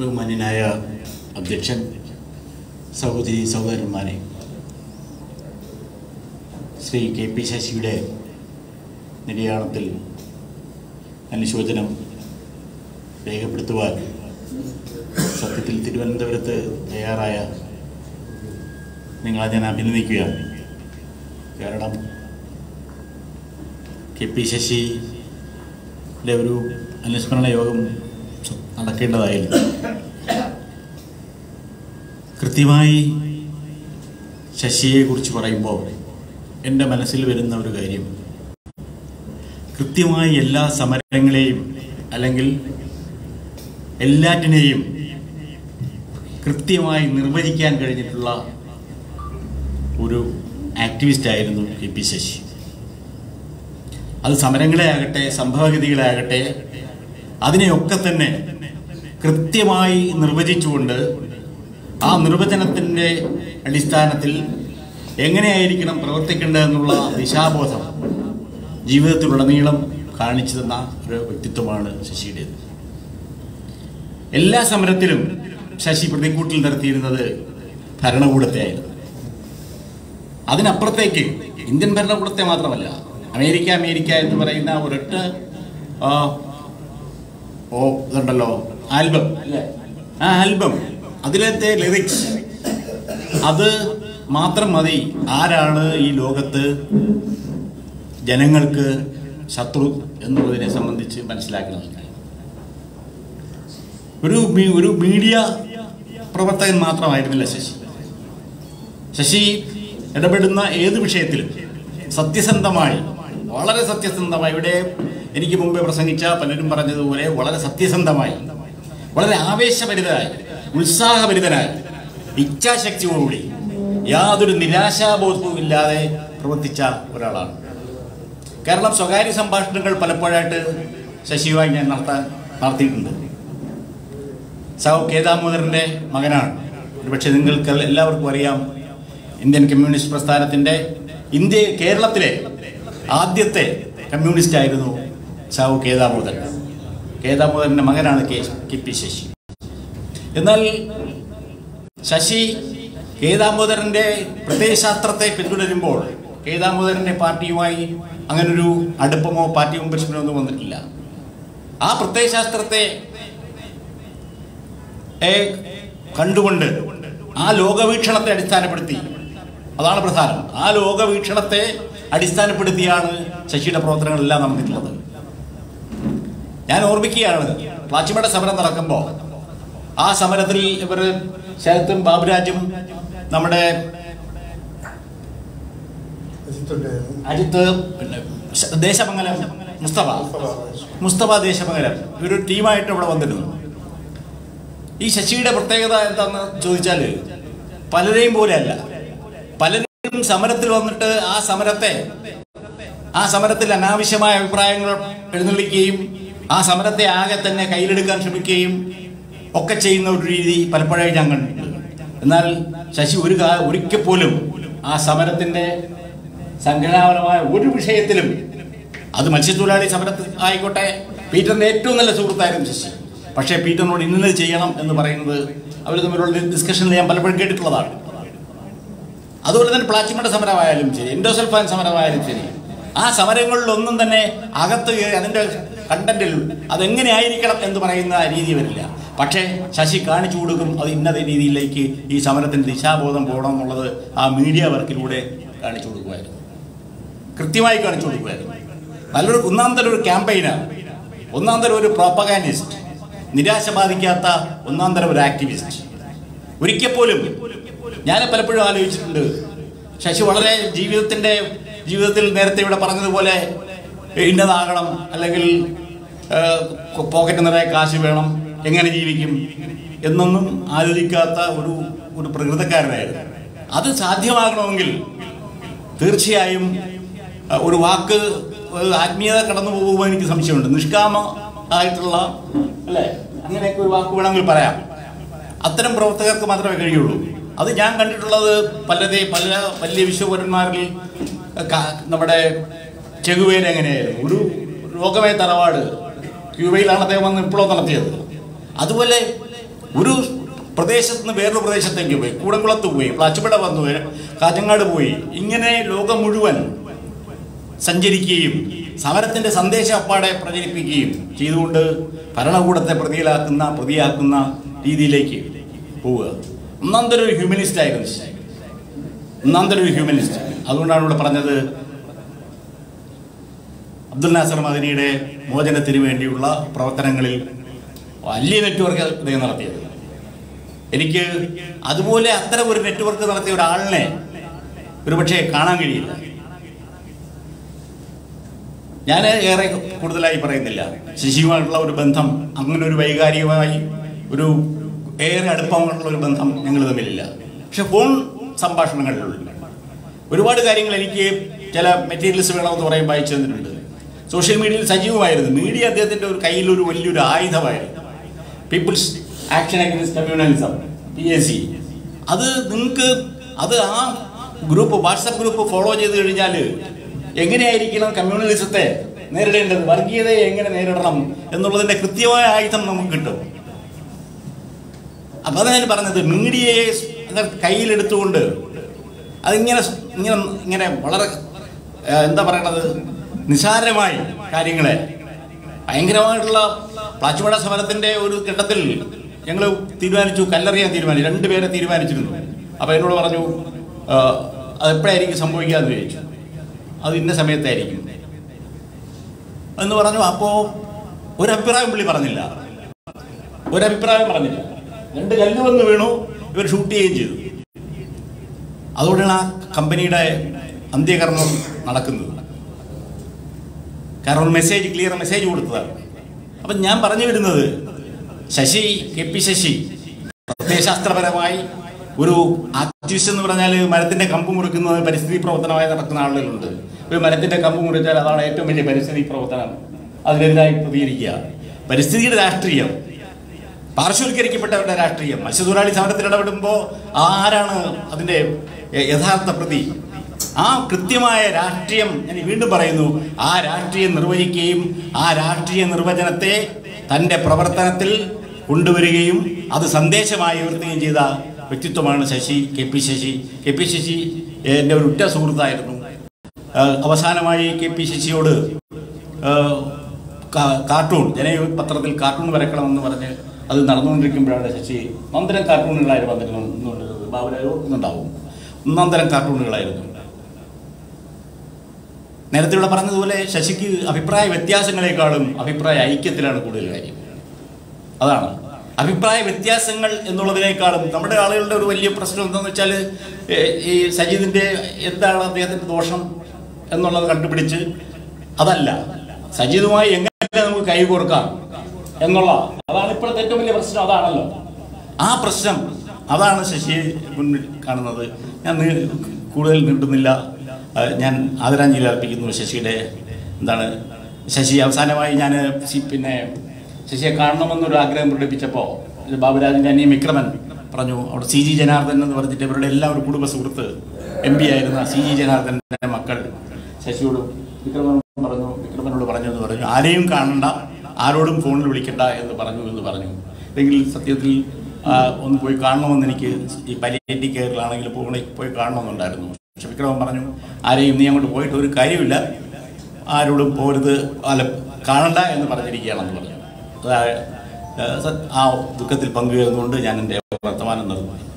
ബഹുമാന്യനായ അധ്യക്ഷൻ സഹോദരി സഹോദരന്മാരെ ശ്രീ കെ പി ശശിയുടെ നിര്യാണത്തിൽ അനുശോചനം രേഖപ്പെടുത്തുവാൻ സത്യത്തിൽ തിരുവനന്തപുരത്ത് തയ്യാറായ നിങ്ങളെ ഞാൻ അഭിനന്ദിക്കുകയാണ്. കാരണം കെ പി ശശിയുടെ ഒരു അനുസ്മരണ യോഗം നടക്കേണ്ടതായിരുന്നു. കൃത്യമായി ശശിയെക്കുറിച്ച് പറയുമ്പോൾ എന്റെ മനസ്സിൽ വരുന്ന ഒരു കാര്യം. കൃത്യമായി എല്ലാ സമരങ്ങളെയും അല്ലെങ്കിൽ എല്ലാറ്റിനെയും കൃത്യമായി നിർവചിക്കാൻ കഴിഞ്ഞിട്ടുള്ള ഒരു ആക്ടിവിസ്റ്റ് ആയിരുന്നു കെ പി ശശി. അത് സമരങ്ങളെ ആകട്ടെ സംഭവഗതികളെ ആകട്ടെ അതിനെയൊക്കെ തന്നെ കൃത്യമായി നിർവചിച്ചുകൊണ്ട് ആ നിർവചനത്തിന്റെ അടിസ്ഥാനത്തിൽ എങ്ങനെയായിരിക്കണം പ്രവർത്തിക്കേണ്ടതെന്നുള്ള ദിശാബോധം ജീവിതത്തിലുടനീളം കാണിച്ചു തന്ന ഒരു വ്യക്തിത്വമാണ് ശശിയുടേത്. എല്ലാ സമരത്തിലും ശശി പ്രതിക്കൂട്ടിൽ നിർത്തിയിരുന്നത് ഭരണകൂടത്തെ ആയിരുന്നു അതിനപ്പുറത്തേക്ക് ഇന്ത്യൻ ഭരണകൂടത്തെ മാത്രമല്ല അമേരിക്ക അമേരിക്ക എന്ന് പറയുന്ന ഒരൊറ്റ ഓ ഇതുണ്ടല്ലോ. ആൽബം. ആ ആൽബം. അതിലത്തെ ലിറിക്സ് അത് മാത്രം മതി. ആരാണ് ഈ ലോകത്ത് ജനങ്ങൾക്ക് ശത്രു എന്നുള്ളതിനെ സംബന്ധിച്ച് മനസ്സിലാക്കുന്നത്? ഒരു ഒരു മീഡിയ പ്രവർത്തകൻ മാത്രമായിരുന്നില്ല ശശി. ശശി ഇടപെടുന്ന ഏത് വിഷയത്തിലും സത്യസന്ധമായി വളരെ സത്യസന്ധമായി ഇവിടെ എനിക്ക് മുമ്പേ പ്രസംഗിച്ച പലരും പറഞ്ഞതുപോലെ വളരെ സത്യസന്ധമായി വളരെ ആവേശഭരിതനായി ഉത്സാഹഭരിതനായി ഇച്ഛാശക്തിയോടുകൂടി യാതൊരു നിരാശാബോധവും ഇല്ലാതെ പ്രവർത്തിച്ച ഒരാളാണ്. കാരണം സ്വകാര്യ സംഭാഷണങ്ങൾ പലപ്പോഴായിട്ട് ശശിയുമായി ഞാൻ നടത്താൻ നടത്തിയിട്ടുണ്ട്. സാവു കെ ദാമോദരന്റെ മകനാണ്. ഒരുപക്ഷെ നിങ്ങൾക്ക് എല്ലാവർക്കും അറിയാം ഇന്ത്യൻ കമ്മ്യൂണിസ്റ്റ് പ്രസ്ഥാനത്തിന്റെ ഇന്ത്യ കേരളത്തിലെ ആദ്യത്തെ കമ്മ്യൂണിസ്റ്റ് ആയിരുന്നു സാവു കെ ദാമോദരൻ കെ ദാമോദരന്റെ മകനാണ് കെ കെ പി ശശി. എന്നാൽ ശശി കെ പ്രദേശാസ്ത്രത്തെ പ്രത്യയശാസ്ത്രത്തെ പിന്തുടരുമ്പോൾ കെ ദാമോദരന്റെ പാർട്ടിയുമായി അങ്ങനൊരു അടുപ്പമോ പാർട്ടി മെമ്പർഷിപ്പിനോ ഒന്നും വന്നിട്ടില്ല. ആ പ്രത്യയശാസ്ത്രത്തെ കണ്ടുകൊണ്ട് ആ ലോകവീക്ഷണത്തെ അടിസ്ഥാനപ്പെടുത്തി അതാണ് പ്രധാനം. ആ ലോകവീക്ഷണത്തെ അടിസ്ഥാനപ്പെടുത്തിയാണ് ശശിയുടെ പ്രവർത്തനങ്ങളെല്ലാം നടന്നിട്ടുള്ളത്. ഞാൻ ഓർമ്മിക്കുകയാണ് പ്ലാച്ചിമട സമരം നടക്കുമ്പോൾ ആ സമരത്തിൽ ഇവർ ശരത്തും ബാബുരാജും നമ്മുടെ അജിത്ത് പിന്നെ ദേശമംഗലം മുസ്തഫ മുസ്തഫ ദേശമംഗലം ഇവരൊരു ടീമായിട്ട് ഇവിടെ വന്നിരുന്നു. ഈ ശശിയുടെ പ്രത്യേകത എന്താന്ന് ചോദിച്ചാൽ പലരെയും പോലെയല്ല. പലരും സമരത്തിൽ വന്നിട്ട് ആ സമരത്തെ ആ സമരത്തിൽ അനാവശ്യമായ അഭിപ്രായങ്ങൾ എഴുന്നള്ളിക്കുകയും ആ സമരത്തെ ആകെ തന്നെ കയ്യിലെടുക്കാൻ ശ്രമിക്കുകയും ഒക്കെ ചെയ്യുന്ന ഒരു രീതി പലപ്പോഴായി ഞാൻ കണ്ടിട്ടുണ്ട്. എന്നാൽ ശശി ഒരു കാ ഒരിക്കൽ പോലും ആ സമരത്തിന്റെ സംഘടനാപരമായ ഒരു വിഷയത്തിലും അത് മത്സ്യത്തൊഴിലാളി സമരത്തിൽ ആയിക്കോട്ടെ പീറ്ററിന്റെ ഏറ്റവും നല്ല സുഹൃത്തായിരുന്നു ശശി. പക്ഷേ പീറ്ററിനോട് ഇന്നത് ചെയ്യണം എന്ന് പറയുന്നത് അവർ തമ്മിലുള്ള ഡിസ്കഷനിൽ ഞാൻ പലപ്പോഴും കേട്ടിട്ടുള്ളതാണ്. അതുപോലെ തന്നെ പ്ലാച്ചിമയുടെ സമരമായാലും ശരി എൻഡോസൽഫാൻ സമരമായാലും ശരി ആ സമരങ്ങളിലൊന്നും തന്നെ അകത്ത് അതിന്റെ കണ്ടന്റിൽ അതെങ്ങനെ ആയിരിക്കണം എന്ന് പറയുന്ന രീതി വരില്ല. പക്ഷേ ശശി കാണിച്ചു കൊടുക്കും അത് ഇന്നത് രീതിയിലേക്ക് ഈ സമരത്തിന് ദിശാബോധം പോകണം എന്നുള്ളത് ആ മീഡിയ വർക്കിലൂടെ കാണിച്ചു കൊടുക്കുമായിരുന്നു. കൃത്യമായി കാണിച്ചു കൊടുക്കുമായിരുന്നു. നല്ലൊരു ഒന്നാം തരം ഒരു ക്യാമ്പയിനാണ് ഒന്നാം തരം ഒരു പ്രോപ്പഗാനിസ്റ്റ് നിരാശ ബാധിക്കാത്ത ഒന്നാം തരം ഒരു ആക്ടിവിസ്റ്റ് ഒരിക്കൽ പോലും ഞാൻ പലപ്പോഴും ആലോചിച്ചിട്ടുണ്ട്. ശശി വളരെ ജീവിതത്തിന്റെ ജീവിതത്തിൽ നേരത്തെ ഇവിടെ പറഞ്ഞതുപോലെ ഇന്നതാകണം അല്ലെങ്കിൽ പോക്കറ്റ് നിറയെ കാശ് വേണം എങ്ങനെ ജീവിക്കും എന്നൊന്നും ആലോചിക്കാത്ത ഒരു ഒരു പ്രകൃതക്കാരനായിരുന്നു. അത് സാധ്യമാകണമെങ്കിൽ തീർച്ചയായും ഒരു വാക്ക് ആത്മീയത കടന്നു പോകുമ്പോൾ എനിക്ക് സംശയമുണ്ട്. നിഷ്കാമ ആയിട്ടുള്ള അല്ലേ? അങ്ങനെയൊക്കെ ഒരു വാക്ക് വേണമെങ്കിൽ പറയാം. അത്തരം പ്രവർത്തകർക്ക് മാത്രമേ കഴിയുള്ളൂ. അത് ഞാൻ കണ്ടിട്ടുള്ളത് പലരെ പല വലിയ വിശ്വപൗരന്മാരിൽ നമ്മുടെ ചെകുവേല എങ്ങനെയായിരുന്നു? ഒരു ലോകമേ തറവാട്. ക്യൂബയിലാണ് അദ്ദേഹം വന്ന് വിപ്ലവം നടത്തിയത്. അതുപോലെ ഒരു പ്രദേശത്ത് നിന്ന് വേറൊരു പ്രദേശത്തേക്ക് പോയി. കൂടംകുളത്ത് പോയി. പ്ലാച്ചുപട വന്നു. കാറ്റങ്ങാട് പോയി. ഇങ്ങനെ ലോകം മുഴുവൻ സഞ്ചരിക്കുകയും സമരത്തിന്റെ സന്ദേശം അപ്പാടെ പ്രചരിപ്പിക്കുകയും ചെയ്തുകൊണ്ട് ഭരണകൂടത്തെ പ്രതിയിലാക്കുന്ന പ്രതിയാക്കുന്ന രീതിയിലേക്ക് പോവുക. ഒന്നാം തരം ഒരു ഹ്യൂമനിസ്റ്റ് ആയിരുന്നു. ഒന്നാം തരം ഒരു ഹ്യൂമനിസ്റ്റ് അതുകൊണ്ടാണ് ഇവിടെ പറഞ്ഞത് അബ്ദുൽ നാസർ മദനിയുടെ മോചനത്തിന് വേണ്ടിയുള്ള പ്രവർത്തനങ്ങളിൽ വലിയ നെറ്റ്വർക്ക് അദ്ദേഹം നടത്തിയത്. എനിക്ക് അതുപോലെ അത്തരം ഒരു നെറ്റ്വർക്ക് നടത്തിയ ഒരാളിനെ ഒരുപക്ഷെ കാണാൻ കഴിയില്ല. ഞാൻ ഏറെ കൂടുതലായി പറയുന്നില്ല. ശശിയുമായിട്ടുള്ള ഒരു ബന്ധം അങ്ങനെ ഒരു വൈകാരികമായി ഒരു ഏറെ അടുപ്പമായിട്ടുള്ള ഒരു ബന്ധം ഞങ്ങൾ തമ്മിലില്ല. പക്ഷെ ഫോൺ സംഭാഷണങ്ങളിലുണ്ട്. ഒരുപാട് കാര്യങ്ങൾ എനിക്ക് ചില മെറ്റീരിയൽസ് വേണമെന്ന് പറയുമ്പോൾ വായിച്ചു തന്നിട്ടുണ്ട്. സോഷ്യൽ മീഡിയയിൽ സജീവമായിരുന്നു. മീഡിയ അദ്ദേഹത്തിന്റെ ഒരു കയ്യിലൊരു വലിയൊരു ആയുധമായിരുന്നു. People's action against communalism P S C അത് നിങ്ങൾക്ക് അത് ആ ഗ്രൂപ്പ് വാട്സപ്പ് ഗ്രൂപ്പ് ഫോളോ ചെയ്ത് കഴിഞ്ഞാൽ എങ്ങനെയായിരിക്കണം കമ്മ്യൂണലിസത്തെ നേരിടേണ്ടത്? വർഗീയതയെ എങ്ങനെ നേരിടണം എന്നുള്ളതിന്റെ കൃത്യമായ ആയുധം നമുക്ക് കിട്ടും. അപ്പം അതാണ് ഞാൻ പറഞ്ഞത് മീഡിയയെ കയ്യിലെടുത്തുകൊണ്ട് അതിങ്ങനെ ഇങ്ങനെ ഇങ്ങനെ വളരെ എന്താ പറയണത്? നിസാരമായി കാര്യങ്ങളെ. ഭയങ്കരമായിട്ടുള്ള പ്ലാച്ചുമട സമരത്തിന്റെ ഒരു ഘട്ടത്തിൽ ഞങ്ങൾ തീരുമാനിച്ചു കല്ലെറിയാൻ തീരുമാനിച്ചു. രണ്ടുപേരെ തീരുമാനിച്ചിരുന്നു. അപ്പോൾ എന്നോട് പറഞ്ഞു അതെപ്പോഴായിരിക്കും അത് എപ്പോഴായിരിക്കും സംഭവിക്കാന്ന് ചോദിച്ചു. അത് ഇന്ന സമയത്തായിരിക്കും. എന്ന് പറഞ്ഞു അപ്പോൾ ഒരഭിപ്രായം പുള്ളി പറഞ്ഞില്ല. ഒരഭിപ്രായം പറഞ്ഞില്ല. രണ്ട് കല്ല് വന്ന് വീണു ഇവർ ഷൂട്ട് ചെയ്യുകയും ചെയ്തു. അതുകൊണ്ടാണ് ആ കമ്പനിയുടെ അന്ത്യകർമ്മം നടക്കുന്നത്. കാരണം ഒരു മെസ്സേജ് ക്ലിയർ മെസ്സേജ് കൊടുത്തതാണ്. അപ്പം ഞാൻ പറഞ്ഞു വരുന്നത് ശശി കെ പി ശശി പ്രത്യയശാസ്ത്രപരമായി ഒരു ആക്ടിവിസ്റ്റ് എന്ന് പറഞ്ഞാൽ മരത്തിന്റെ കമ്പ് മുറിക്കുന്നത് പരിസ്ഥിതി പ്രവർത്തനമായി നടക്കുന്ന ആളുകളുണ്ട്. ഒരു മരത്തിന്റെ കമ്പ് മുറിച്ചാൽ അതാണ് ഏറ്റവും വലിയ പരിസ്ഥിതി പ്രവർത്തനം. അതിനെതിരായി പ്രതികരിക്കുക. പരിസ്ഥിതിയുടെ രാഷ്ട്രീയം പാർശ്വവൽക്കരിക്കപ്പെട്ടവരുടെ രാഷ്ട്രീയം മത്സ്യത്തൊഴിലാളി സമരത്തിൽ ഇടപെടുമ്പോൾ ആരാണ് അതിന്റെ യഥാർത്ഥ പ്രതി? ആ കൃത്യമായ രാഷ്ട്രീയം ഞാൻ വീണ്ടും പറയുന്നു. ആ രാഷ്ട്രീയം നിർവഹിക്കുകയും ആ രാഷ്ട്രീയ നിർവചനത്തെ തന്റെ പ്രവർത്തനത്തിൽ കൊണ്ടുവരികയും അത് സന്ദേശമായി ഉയർത്തുകയും ചെയ്ത വ്യക്തിത്വമാണ് Sasi K P Sasi. K P Sasi എന്റെ ഒരു ഉറ്റ സുഹൃത്തായിരുന്നു. അവസാനമായി കെ പി ശശിയോട് കാർട്ടൂൺ ജനയുഗ പത്രത്തിൽ കാർട്ടൂൺ വരക്കണമെന്ന് പറഞ്ഞ് അത് നടന്നുകൊണ്ടിരിക്കുമ്പോഴാണ് ശശി തരം കാർട്ടൂണുകളായിരുന്നു വന്നിരുന്നത്. ബാബുരാജ് ഓർക്കുന്നുണ്ടാവും. ഒന്നാം കാർട്ടൂണുകളായിരുന്നു. നേരത്തെ ഇവിടെ പറഞ്ഞതുപോലെ ശശിക്ക് അഭിപ്രായ വ്യത്യാസങ്ങളെക്കാളും അഭിപ്രായ ഐക്യത്തിലാണ് കൂടുതൽ കാര്യം. അതാണ്. അഭിപ്രായ വ്യത്യാസങ്ങൾ എന്നുള്ളതിനേക്കാളും നമ്മുടെ ആളുകളുടെ ഒരു വലിയ പ്രശ്നം എന്താണെന്ന് വെച്ചാൽ ഈ സജീദിന്റെ എന്താണ് അദ്ദേഹത്തിന്റെ ദോഷം എന്നുള്ളത് കണ്ടുപിടിച്ച് അതല്ല. സജീദുമായി എങ്ങനെ നമുക്ക് കൈകോർക്കാം എന്നുള്ള അതാണ് ഇപ്പോഴത്തെ ഏറ്റവും വലിയ പ്രശ്നം. അതാണല്ലോ. ആ പ്രശ്നം അതാണ് ശശിയെ മുന്നിൽ കാണുന്നത്. ഞാൻ കൂടുതൽ നീട്ടുന്നില്ല ഞാൻ ആദരാഞ്ജലി അർപ്പിക്കുന്നു ശശിയുടെ എന്താണ് ശശി അവസാനമായി ഞാൻ പിന്നെ ശശിയെ കാണണമെന്നൊരു ആഗ്രഹം പ്രകടിപ്പിച്ചപ്പോൾ ബാബുരാജിന്റെ അനിയൻ വിക്രമൻ പറഞ്ഞു അവിടെ സി ജി ജനാർദ്ദൻ എന്ന് പറഞ്ഞിട്ട് ഇവരുടെ എല്ലാം ഒരു കുടുംബ സുഹൃത്ത് എം പി ആയിരുന്ന സി ജി ജനാർദ്ദന്റെ മക്കൾ. ശശിയോട് വിക്രമൻ പറഞ്ഞു വിക്രമനോട് പറഞ്ഞു എന്ന് പറഞ്ഞു ആരെയും കാണണ്ട ആരോടും ഫോണിൽ വിളിക്കണ്ട എന്ന് പറഞ്ഞു എന്ന് പറഞ്ഞു. അല്ലെങ്കിൽ സത്യത്തിൽ ഒന്ന് പോയി കാണണമെന്ന് എനിക്ക് ഈ പലിയേറ്റി കെയറിലാണെങ്കിൽ പോയി പോയി കാണണമെന്നുണ്ടായിരുന്നു. പക്ഷെ വിക്രമൻ പറഞ്ഞു ആരെയും നീ അങ്ങോട്ട് പോയിട്ട് ഒരു കാര്യമില്ല. ആരോടും പോരുത് അല്ല കാണണ്ട എന്ന് പറഞ്ഞിരിക്കുകയാണെന്ന് പറഞ്ഞു. ആ, ദുഃഖത്തിൽ പങ്കുചേർന്നുകൊണ്ട് ഞാൻ എന്റെ വർത്തമാനം നിർത്തി